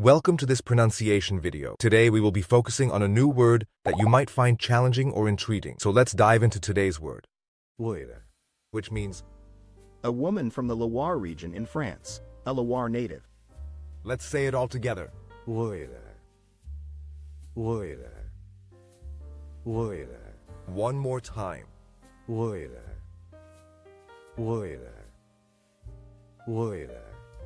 Welcome to this pronunciation video. Today we will be focusing on a new word that you might find challenging or intriguing. So let's dive into today's word, Loira. which means, A woman from the Loire region in France, a Loire native. let's say it all together. Loira. Loira. Loira. One more time. Loira. Loira. Loira.